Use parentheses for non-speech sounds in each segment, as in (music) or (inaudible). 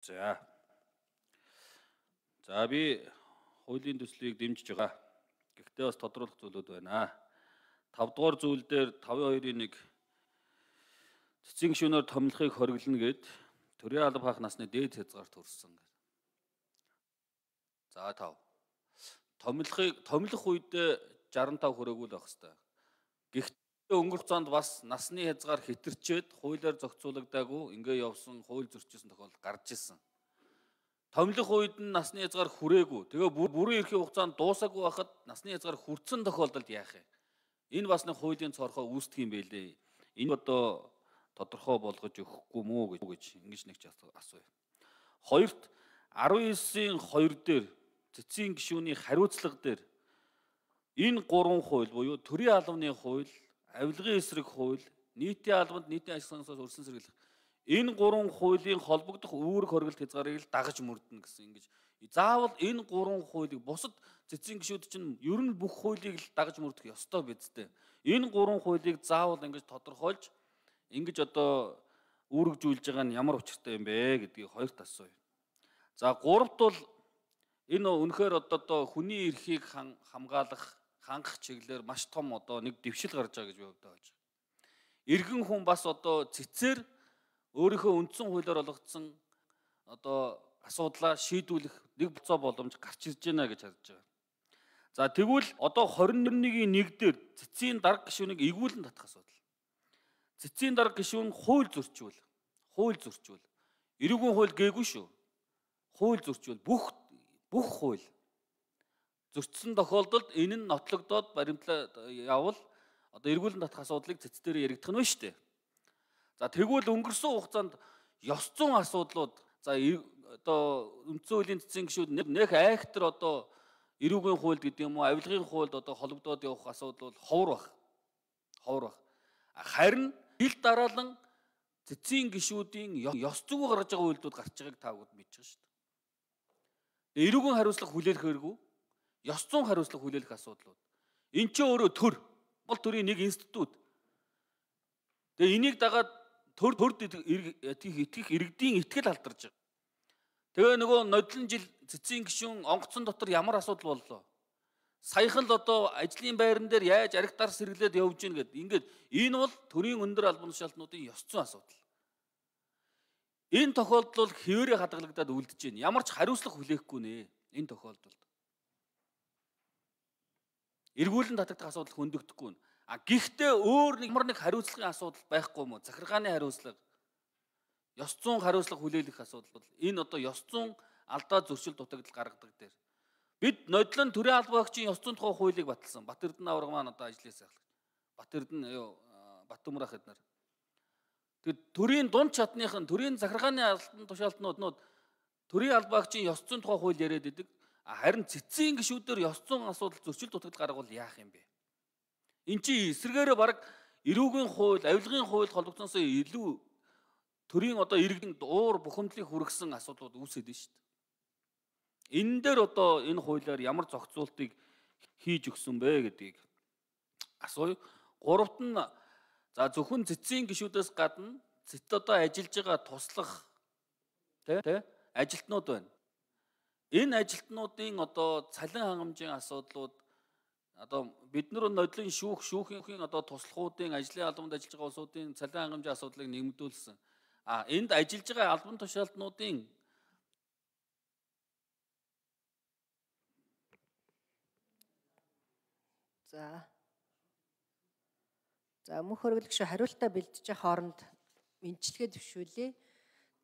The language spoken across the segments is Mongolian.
За. За би хуулийн төслийг дэмжиж байгаа. Гэхдээ бас тодруулах зүйлүүд байна. 5 дугаар зүйл дээр 5.2-ийн 1 цэцгийн гишүүнээр томлохыг хориглоно гэд төрийн алба хаах насны дээд хязгаар төрсөн гэдэг. За 5. Томлохыг томлох үедээ 65 хүрээгүй л байх хэвээр. Гэхдээ өнгөрөх занд бас насны хязгаар хэтэрчээд хуулиар зохицуулагдаагүй ингээ явсан хууль зөрчилсөн тохиолдол гарч ирсэн томилох үед нь насны хязгаар хүрээгүй. Тэгээ бүрэн эрхийн хугацаанд дуусаагүй байхад насны хязгаар хүрсэн тохиолдолд яах вэ? Энэ бас нэг хуулийн цорхоо үүсдэг юм байлээ. Энэ одоо тодорхой болгож өгөхгүй мүү гэж ингэж нэг ч асууя. Хоёрт 19-ийн 2 дээр цэцгийн гишүүний хариуцлага дээр энэ гурван хууль буюу төрийн албаны хууль, авилгын эсрэг хууль, нийтийн албанд нийтийн ажил санхсаас өрсөн сэргийлэх Энэ гурван хуулийн холбогдох үүрэг хоригдол хязгаарыг л дагаж мөрдөнө гэсэн ингэж заавал энэ гурван хуулийг бусад цэцгийн гишүүд чинь ер нь бүх хуулийг л дагаж мөрдөх ёстой бидтэй. Энэ гурван хуулийг заавал ингэж тодорхойлж ингэж одоо үүрэгжүүлж байгаа нь ямар учиртай юм бэ гэдгийг хоёрт асууя. За гуравт бол энэ үнэхээр одоо хүний эрхийг хамгаалах хангах чиглэлээр маш том одоо нэг дэвшил гарч байгаа гэж би бодож байгаа. Иргэн хүн бас одоо цэцээр өөрийнхөө үндсэн хуулиар олгогдсон одоо асуудлаа шийдвүлэх нэг буцаа боломж гарч ирж байна гэж харж байгаа. За тэгвэл одоо 21-ийн 1 дээр цэцгийн дарга гишүүнийг игүүлэн татах асуудал. Цэцгийн дарга гишүүн хууль зөрчвөл, хууль зөрчвөл. Эрүүгийн хууль гээгүй шүү. Хууль зөрчвөл бүх бүх хууль зөрчсөн тохиолдолд энэ нь нотлогдоод баримтлаа явал одоо эргүүлэн татах асуудлыг цэц дээр яригдах нь ба штэ. За тэгвэл өнгөрсөн хугацаанд ёс зүйн асуудлууд за одоо үндсэн хуулийн цэцэн гişүүд нэх айхтар одоо эрүүгийн хуульд гэдэг юм уу авилгын хуульд одоо холбогдоод явах асуудал бол ховор бах. Ховор бах. Харин ил дараалан цэцгийн гişүүдийн ёс зүйн гаргаж байгаа үйлдэлүүд гарч байгааг та бүгд мэдж байгаа шүү дээ. Эрүүгийн хариуцлага хүлээх хэрэггүй. Ёс зүйн хариуцлага хүлээх асуудлууд. Энд чинь өөрөө төр бол төрийн нэг институт. Тэгээ энийг дагаад төр төрд итгэх иргэдийн итгэл алдарж байгаа. Тэгээ нөгөө нодлон жил цэцгийн гişүүн онгоцон дотор ямар асуудал боллоо? Саяхан л одоо ажлын байран дээр яаж аригтаар сэргэлээд явж гин гэд. Ингээд энэ бол төрийн өндөр албан тушаалтнуудын ёс зүйн асуудал. Энэ тохиолдол бол хэвээрээ хадгалагдаад үлдэж байна. Ямар ч хариуцлага хүлээхгүй нэ энэ тохиолдолд. Эргүүлэн татагдах асуудал хөндөгдөхгүй. А гэхдээ өөр нэг ямар нэг хариуцлагын асуудал байхгүй мó захиргааны хариуцлага. Ёс зүйн хариуцлага хүлээлгэх асуудал бол энэ одоо ёс зүйн алдаа зөрчил дутагдал гаргадаг дээр. Бид нодлон төрийн албаагчийн ёс зүйн тухай хуулийг баталсан. Батэрдэн авраг маань одоо ажилласаа явах Батэрдэн юу Батөмрах эднэр Тэгэд төрийн дунд чадныхын төрийн захиргааны албан тушаалтнууд төрийн албаагчийн ёс зүйн тухай хууль яриад идэг харин цэцгийн гişүүдээр ёс зүйн асуудал зөрчил дутагдал гаргавал яах юм бэ Эн чинь эсрэгээрээ баг эрүүгийн хууль, авилгын хууль холбогдсоноос илүү төрийн одоо иргэдийн уур бухимдлыг хүргэсэн асуудлууд үүсээд байна шүү дээ. Энэ дээр одоо энэ хуулиар ямар зохицуултыг хийж өгсөн бэ гэдгийг асууя. Гуравт нь за зөвхөн цэцгийн гişүүдээс гадна цэц одоо ажиллаж байгаа туслах тий ажилтнууд байна. Энэ ажилтнуудын одоо цалин хангамжийн асуудлууд одоо бид нар нодлын шүүх шүүхийн одоо туслахуудын ажлын албанд ажиллаж байгаа улсуудын цалин хангамжийн асуудлыг нэмэгдүүлсэн. А энд ажиллаж байгаа албан тушаалтнуудын За. За мөнх хөргөлөгч хариултаа бэлдэж хооронд мэдчилгээ төвшүүлье.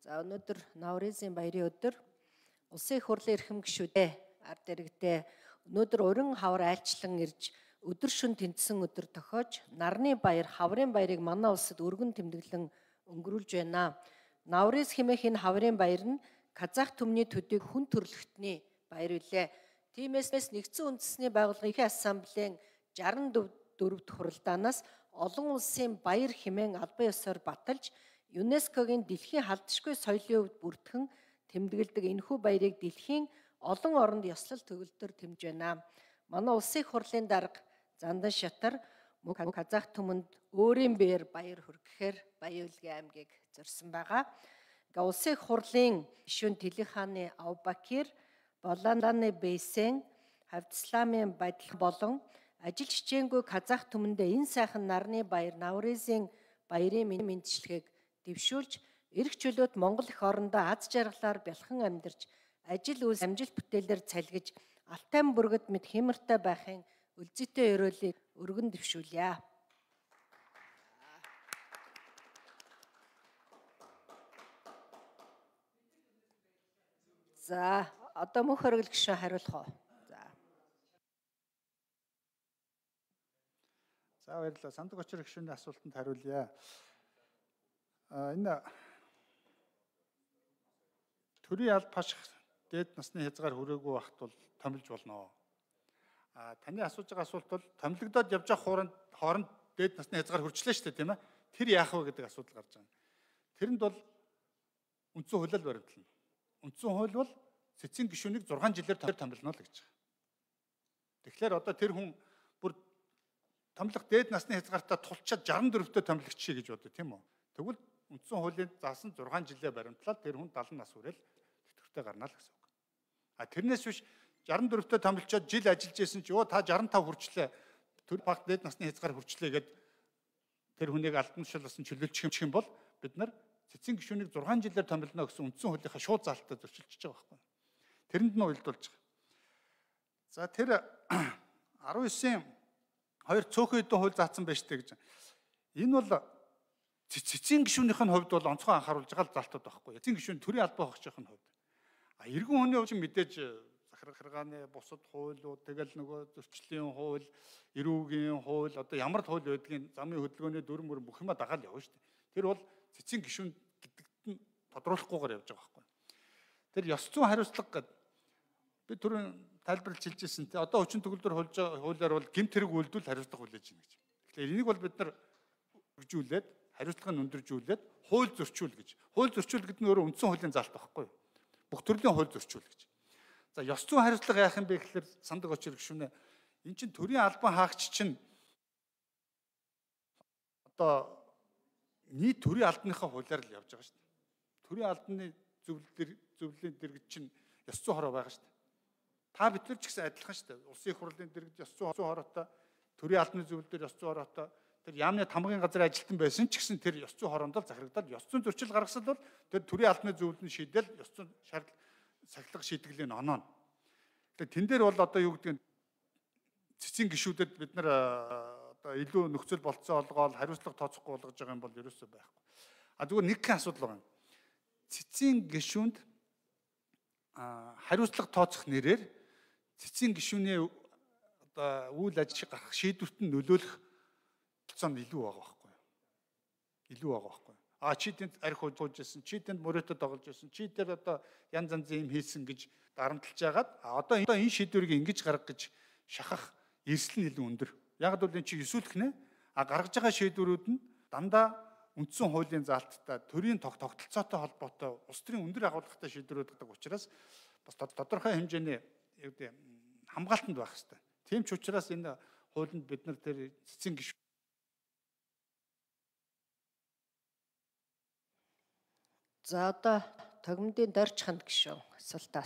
За өнөөдөр Навризын баярын өдөр улсын их хурлын эрхэм гишүүдээ ард иргэдээ Өнөөдөр урин хавар айлчлан ирж өдөр шөн тэнцсэн өдөр тохиож нарны баяр хаврын баярыг манай улсад өргөн тэмдэглэн өнгөрүүлж байна. Наврис хэмээх энэ хаврын баяр нь Казах төмний төдийг хүн төрлөختний баяр үлээ. Тиймээс нэгдсэн үндэсний байгууллагын ассамблеийн 64-р хуралдаанаас олон улсын баяр хэмээн албан ёсоор баталж ЮНЕСКОгийн дэлхийн халдшгүй соёлын хувьд бүртгэн тэмдэглэдэг энэхүү баярыг дэлхийн олон оронд ёслол төгөлдөр тэмж байна. Манай улсын хурлын дарга Зандан Шатар мөн Казах түмэнд өөрийн бээр баяр хүргэхээр Баян-Улгийн аймгийг зорьсон байгаа. Тэгээ улсын хурлын гишүүн Тэлэг хааны Авбакир, Боланданы Бейсэн, Хавдисламын байдал болон ажил хичээнгүй Казах түмэндээ энэ сайхан нарны баяр Навризын баярын мэндчилгээг дэвшүүлж эрх чөлөөт Монгол их орондоо аз жаргалаар бялхан амьдарч ажил үйл амжилт бүтээлээр цалгиж Алтайм бүргэд мэд хэмэртэй байхын үлзийтэй өрөөлийг өргөн дэвшүүлье. За, одоо мөнх хоригл гişүн хариулах уу? За. За баярлалаа. Сандаг очир гişүний асуултанд хариулъя. А энэ төрийн алд паших дээд насны хязгаар хүрээгүй байхад бол томилж болно. А таны асууж байгаа асуулт бол томилогдоод явж байгаа хооронд хооронд дээд насны хязгаар хүрчлээ шүү дээ тийм ээ. Тэр яах вэ гэдэг асуудал гарч байгаа. Тэрэнд бол үндсэн хуулиар баримтлана. Үндсэн хууль бол цэцгийн гишүүнийг 6 жилээр томилно л гэж байгаа. Тэгэхээр одоо тэр хүн бүр томлох дээд насны хязгаартаа тулчаад 64-т томлогч гэж бодоо тийм үү. Тэгвэл үндсэн хуулийн заасан 6 жилээ баримтлаад тэр хүн 70 нас хүрэл тэтгэвртэй гарна л гэсэн үг. А тэрнээс биш 64-т томлчоод жил ажиллаж исэн чи оо та 65 хүрчлээ. Тэр багт дээд насны хязгаар хүрчлээ гэд тэр хүнийг албан тушаалсан чөлөөлчих юм бол бид нар цэцгийн гишүүнийг 6 жилээр томилно гэсэн үндсэн хуулийнхаа шууд заалтаа зөрчилдөж байгаа байхгүй. Тэрэнд нь уялдуулж байгаа. За тэр (coughs) 19 хоёр цөөхөн хэдэн хууль заасан байж тээ гэж. Энэ бол цэцгийн гишүүнийх нь хувьд бол онцгой анхааруулж байгаа залтууд байхгүй. Цэцгийн гишүүн төрийн албан хаагчийн хувьд. А эргэн хүний хувьд мэдээж захирал хэргааны бусад хуулиуд тэгэл нөгөө зөрчлийн хууль, эрүүгийн хууль одоо ямар хууль байдгийг замын хөдөлгөөний дүрм мөр бүх юма дагаал явна шүү дээ. Тэр бол цэцгийн гишүүн гэдэгт нь тодруулахгүйгээр явж байгаа байхгүй. Тэр ёс зүйн хариуцлага гэдэг би түрүүн тайлбарлаж хэлжсэн те одоо хүчин төгөлдөр хуулиар бол гэмт хэрэг үйлдэл хариуцлага хүлээж байна гэж. Тэгэхээр энийг бол бид нар хөгжүүлээд хариуцлагыг нь өндөрлжүүлээд хууль зөрчүүл гэж. Хууль зөрчүүл гэдэг нь өөрөө үндсэн хуулийн заалт байхгүй юу? Бүх төрлийн хууль зөрчүүл гэж. За ёс зүйн хариуцлага яах юм бэ гэхээр сандаг очир гүшүнэ. Эн чин төрийн албан хаагч чинь одоо нийт төрийн албаныхаа хуулиар л явж байгаа шүү дээ. Төрийн албаны зөвлөлдөр зөвлөлийн дэргэд чинь ёс зүйн хороо байгаа шүү дээ. Та бид нар ч гэсэн адилхан шүү дээ. Улсын их хурлын дэргэд ёс зүйн хороотой төрийн албаны зөвлөлдөр ёс зүйн хороотой тэр яамны тамгын газрын ажилтан байсан ч гэсэн тэр ёс зүйн хороондоо захирагдал ёс зүйн зөрчил гаргасал бол тэр төрийн албаны зөвлөлд шийдэл ёс зүйн шаардлага сахилга шийтгэлийн оноо. Тэгэхээр тэн дээр бол одоо юу гэдэг нь цэцгийн гişүүдэд бид нар одоо илүү нөхцөл болцоо олгоод хариуцлага тооцохгүй болгож байгаа юм бол ерөөсөө байхгүй. А зүгээр нэг хэн асуудал байгаа юм. Цэцгийн гişүүнд хариуцлага тооцох нэрээр цэцгийн гişүүний одоо үйл ажиллагаа гарах шийдвэрт нь нөлөөлөх тооцоонд илүү байгаа байхгүй юу? Илүү байгаа байхгүй юу? А чи тэнд арх хууж ирсэн, чи тэнд мөрөөдө тоглож ирсэн, чи тэр одоо янз янзын юм хийсэн гэж дарамтлж яагаад а одоо энэ шийдвэрийг ингэж гаргах гэж шахах эрсэл нь илүү өндөр. Яг бол энэ чи эсүүлэх нэ а гаргаж байгаа шийдвэрүүд нь дандаа үндсэн хуулийн заалттай төрийн тогтолцоотой холбоотой улс төрийн өндөр агуулгатай шийдвэрүүд гэдэг учраас бас тодорхой хэмжээний юу гэдэг хамгаалтанд байх хэрэгтэй. Тийм ч учраас энэ хуулинд бид нар тэр цэцэн гиш За одоо тогмдын дорж ханд гişүн асуултаас